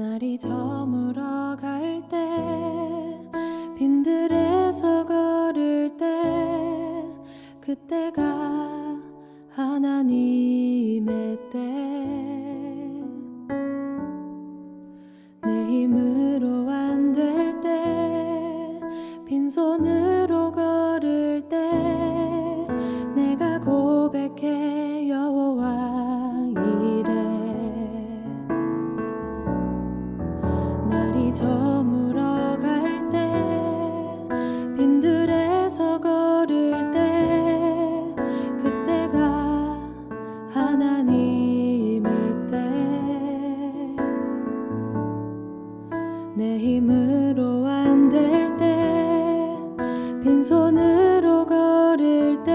날이 저물어 갈 때 빈들에서 걸을 때 그때가 하나님의 때. 내 힘으로 내 힘으로 안 될 때 빈손으로 걸을 때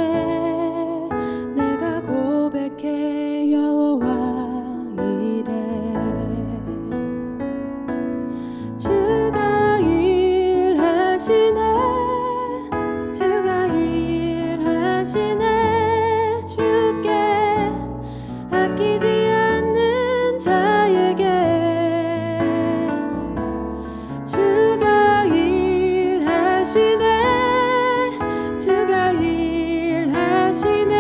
내가 고백해 여호와 이래. 주가 일하시네 주가 일하시네. 하시네. 주가 일하시네.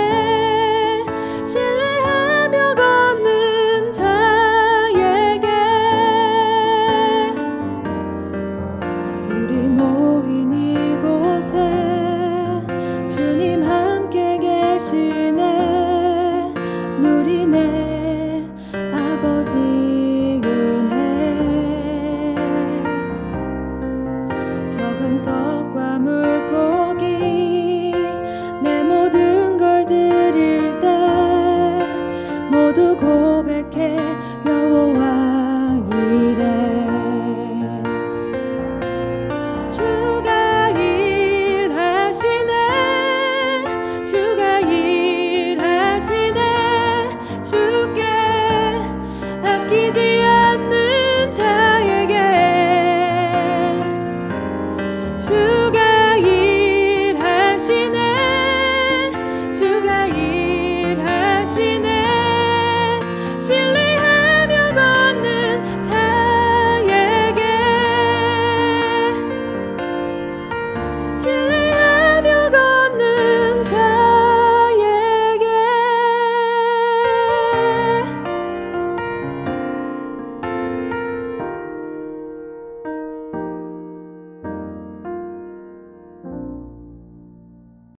신뢰하며 걷는 자에게 우리 모인 이곳에 주님 함께 계시네. 누리네. gần tỏ qua mưa